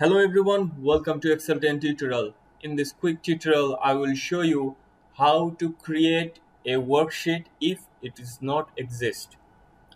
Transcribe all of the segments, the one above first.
Hello everyone, welcome to Excel 10 tutorial. In this quick tutorial, I will show you how to create a worksheet if it does not exist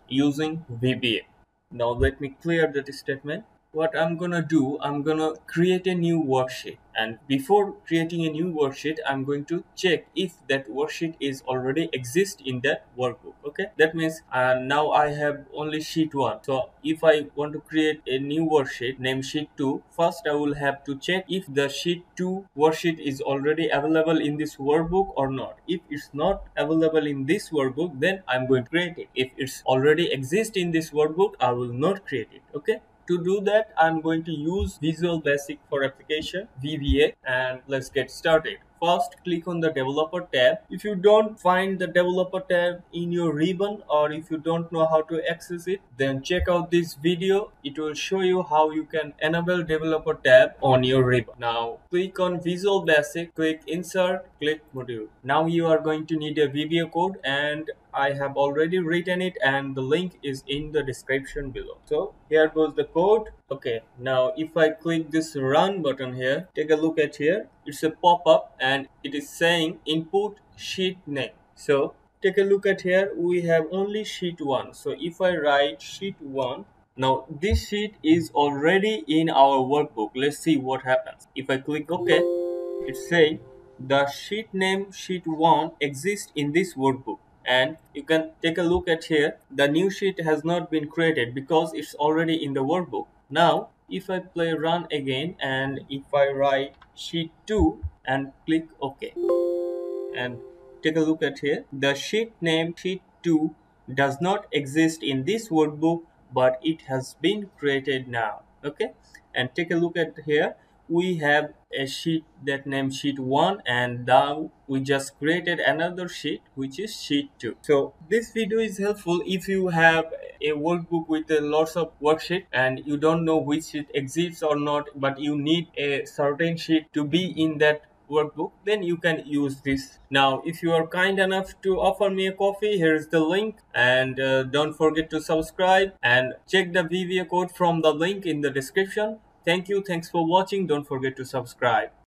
using VBA. Now let me clear that statement. What I'm gonna do, I'm gonna create a new worksheet. And before creating a new worksheet i'm going to check if that worksheet is already exist in that workbook okay? That means uh, now i have only sheet 1 so if i want to create a new worksheet named sheet 2 first i will have to check if the sheet 2 worksheet is already available in this workbook or not. If it's not available in this workbook then i'm going to create it. If it's already exist in this workbook i will not create it okay to do that, I'm going to use Visual Basic for Application, VBA, and let's get started. First, click on the Developer tab. If you don't find the Developer tab in your ribbon or if you don't know how to access it, then check out this video. It will show you how you can enable Developer tab on your ribbon. Now, click on Visual Basic, click Insert, click Module. Now you are going to need a VBA code and I have already written it and the link is in the description below. So here goes the code. Okay, now if I click this run button here, take a look at here. It's a pop-up and it is saying input sheet name. So take a look at here. We have only sheet one. So if I write sheet one, now this sheet is already in our workbook. Let's see what happens. If I click OK, it's saying the sheet name sheet 1 exists in this workbook and you can take a look at here the new sheet has not been created because it's already in the workbook now if I play run again and if I write sheet 2 and click OK. And take a look at here. The sheet name sheet 2 does not exist in this workbook but it has been created now. Okay? And take a look at here. We have a sheet that named sheet 1 and now we just created another sheet which is sheet 2 so this video is helpful if you have a workbook with a lots of worksheet and you don't know which sheet exists or not but you need a certain sheet to be in that workbook then you can use this now if you are kind enough to offer me a coffee here is the link and uh, don't forget to subscribe and check the VBA code from the link in the description Thank you. Thanks for watching. Don't forget to subscribe.